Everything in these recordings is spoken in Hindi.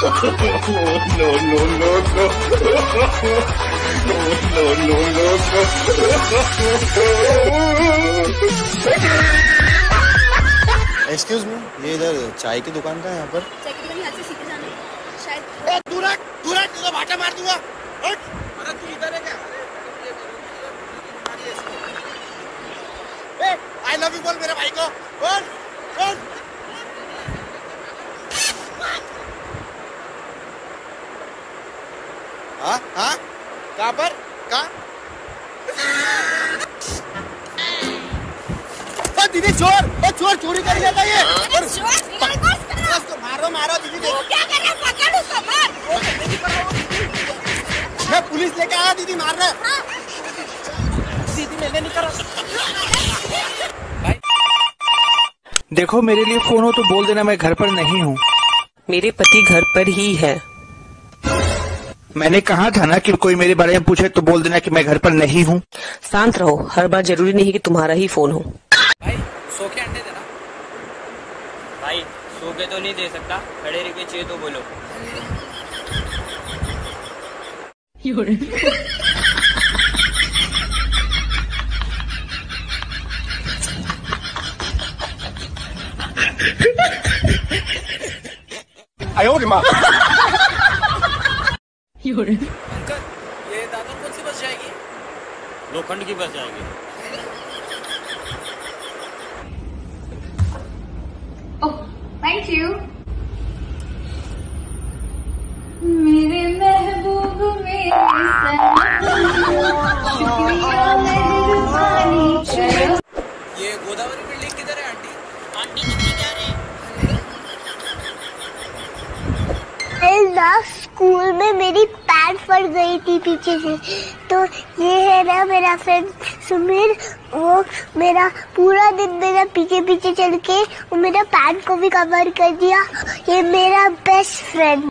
no, no, no, no. No, no, no, no. Excuse me ये इधर चाय की दुकान का है यहाँ पर। चाय की दुकान से सीधे जाना शायद। तुझे भाटा मार दूँगा। हट अरे तू इधर है क्या? आई लव यू बोल मेरे भाई को। बोल बोल हाँ हाँ? कहाँ पर? कहाँ? दीदी चोर! ओ चोर चोरी कर लेता ये। और उसको मारो मारो दीदी देखो। क्या कर रहा है? पकड़ उसको मार। मैं पुलिस लेके आया दीदी मार रहा है। दीदी मैंने नहीं करा देखो मेरे लिए फ़ोन हो तो बोल देना मैं घर पर नहीं हूँ। मेरे पति घर पर ही है। मैंने कहा था ना कि कोई मेरे बारे में पूछे तो बोल देना कि मैं घर पर नहीं हूँ। शांत रहो हर बार ज़रूरी नहीं कि तुम्हारा ही फ़ोन हो। भाई सो के अंडे देना भाई सो के तो नहीं दे सकता खड़े रह के चाहिए तो बोलो। अंकल ये दादा कौन सी बस जाएगी? लोखंड की बस जाएगी। ओह थैंक यू स्कूल में मेरी पैंट फट गई थी पीछे से। तो ये है ना मेरा फ्रेंड सुमीर, वो मेरा पूरा दिन मेरा पीछे पीछे चल के वो मेरा पैंट को भी कवर कर दिया। ये मेरा best friend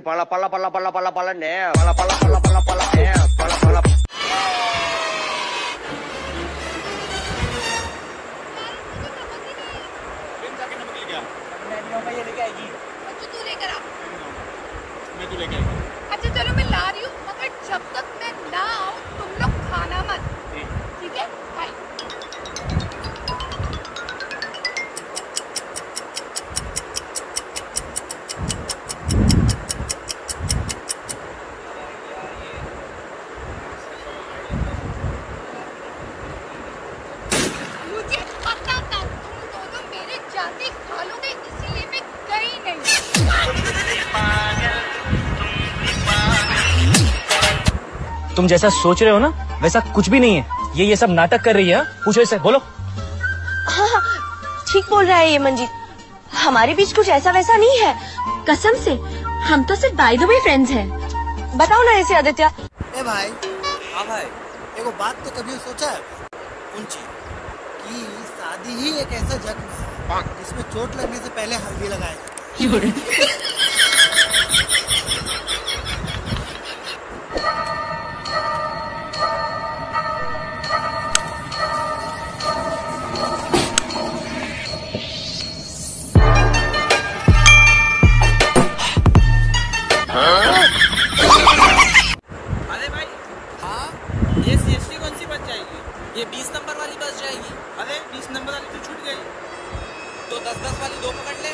pala pala pala pala pala pala ne pala pala pala pala pala ne pala pala ये लेके आएगी अच्छा तू लेकर आ मैं तू लेके आएगी अच्छा चलो मैं ला रही हूँ मगर जब तक मैं ना आऊँ तुम जैसा सोच रहे हो ना वैसा कुछ भी नहीं है। ये ये सब नाटक कर रही है हाँ? पूछो इसे बोलो। ठीक बोल रहा है ये मंजीत। हमारे बीच कुछ ऐसा वैसा नहीं है। कसम से हम तो सिर्फ़ बाय द वे फ्रेंड्स हैं। बताओ ना ऐसे आदित्य। ए भाई हाँ भाई एगो बात तो कभी सोचा है कौन कि शादी ही एक ऐसा जख्म है जिसमें चोट लगने से पहले हल्दी लगाए 10 10 वाली दो पकड़ ले।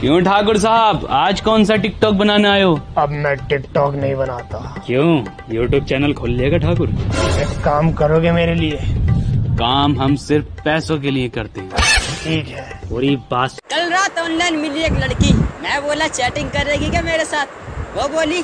क्यों ठाकुर साहब? आज कौन सा टिकटॉक बनाने आयो अब मैं टिकटॉक नहीं बनाता। क्यों? यूट्यूब चैनल खोल लेगा ठाकुर। एक काम करोगे मेरे लिए? काम हम सिर्फ़ पैसों के लिए करते हैं। ठीक है। पूरी बात कल रात ऑनलाइन मिली एक लड़की। मैं बोला चैटिंग करेगी क्या मेरे साथ? वो बोली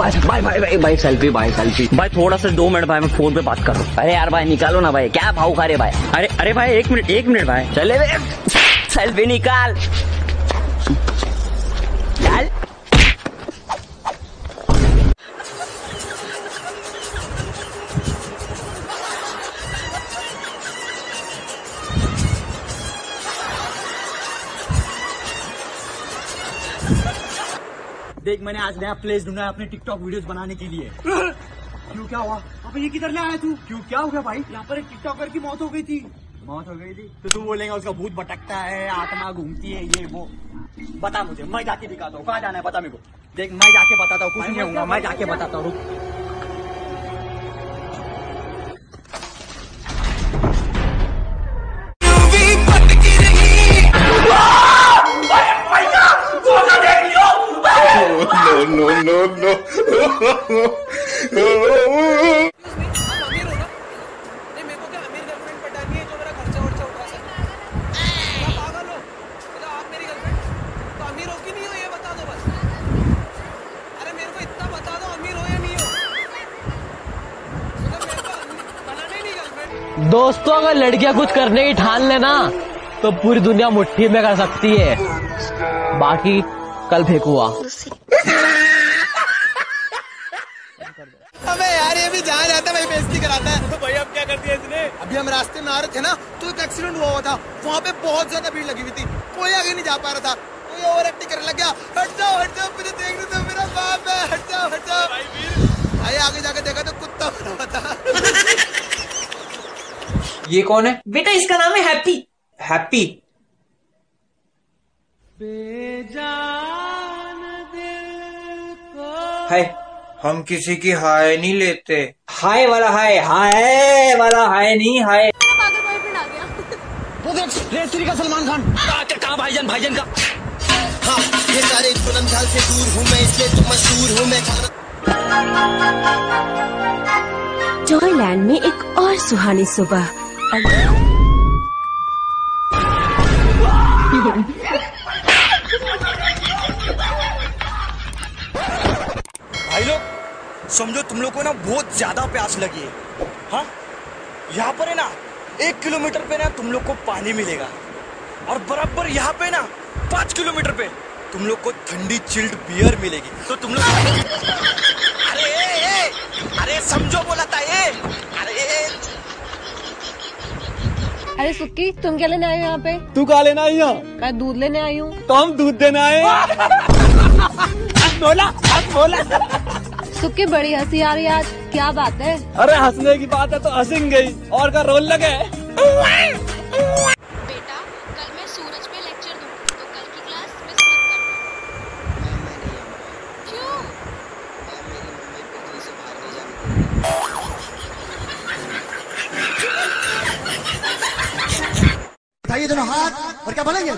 भाई भाई भाई बाय सेल्फी भाई सेल्फी भाई थोड़ा सा दो मिनट भाई मैं फ़ोन पे बात कर। रहा हूँ अरे यार भाई निकालो ना भाई। क्या भाव खा रहे भाई? अरे अरे भाई एक मिनट एक मिनट भाई। चले सेल्फी निकाल। देख मैंने आज नया प्लेस ढूंढा है अपने टिकटॉक वीडियोस बनाने के लिए। क्यों क्या हुआ? अब ये किधर ले आया तू? क्यों क्या हो गया भाई? यहाँ पर एक टिकटॉकर की मौत हो गई थी। मौत हो गई थी? तो तू बोलेगा उसका भूत भटकता है आत्मा घूमती है ये वो। बता मुझे मैं जाके दिखाता हूँ। कहाँ जाना है बता मेरे को। देख मैं जाके बताता हूँ कुछ नहीं होगा मैं जाके बताता हूँ दोस्तों अगर लड़कियाँ कुछ करने की ठान लेना तो पूरी दुनिया मुट्ठी में कर सकती है। बाकी कल फेंकुआ अबे यार ये भी जहाँ जाता है वही बेइज्जती कराता है। तो भाई अब क्या कर दिया इसने? अभी हम रास्ते में आ रहे थे ना तो एक एक्सीडेंट हुआ हुआ था। वहाँ पे बहुत ज़्यादा भीड़ लगी हुई थी। कोई आगे नहीं जा पा रहा था। कोई ओवर एक्टिंग करने लग गया। हट जाओ हट जाओ मुझे देखने दो मेरा बाप है। हट जाओ हट जाओ। भाई आगे जाके देखा तो कुत्ता बना हुआ था। ये कौन है? बेटा इसका नाम है हैप्पी। हैप्पी। हाय। हम किसी की हाय नहीं लेते। हाय वाला हाय। हाय वाला हाय नहीं हाय। वो देख रेसरी का सलमान खान। कहाँ भाईजान भाईजान का? हाँ ये सारे बुलंदशहर से दूर हूँ मैं इसलिए तो मशहूर हूँ मैं। जॉयलैंड में एक और सुहानी सुबह। भाई लोग समझो तुम लोग को ना बहुत ज़्यादा प्यास लगी है। हाँ? यहाँ पर है ना एक किलोमीटर पे ना तुम लोग को पानी मिलेगा। और बराबर यहाँ पे ना पाँच किलोमीटर पे तुम लोग को ठंडी चिल्ड बियर मिलेगी। तो तुम लोग अरे ए, ए, अरे समझो बोला था ये अरे सुक्की तुम क्या लेने आए हो यहाँ पे? तू कहा लेना आई हो? मैं दूध लेने आई हूँ। तो हम दूध देने आए बोला बोला। सुक्की बड़ी हँसी आ रही आज। क्या बात है? अरे हंसने की बात है तो हंसेंगे ही। और का रोल लगे बेटा कल मैं सूरज पे लेक्चर दूँ तो कल की क्लास मिस मत करना क्यों उठाइए दोनों हाथ और क्या बोलेंगे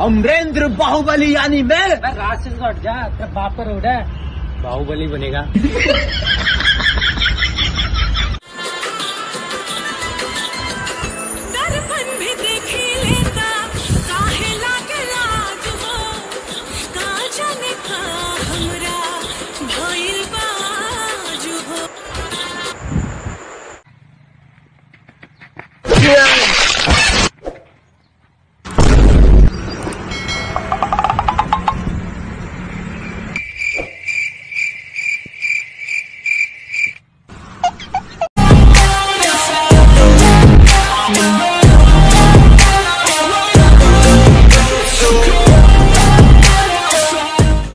अमरेंद्र बाहुबली यानी मैं। राशि हट जा बाप पर उड़ा है। बाहुबली बनेगा।